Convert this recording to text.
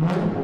嗯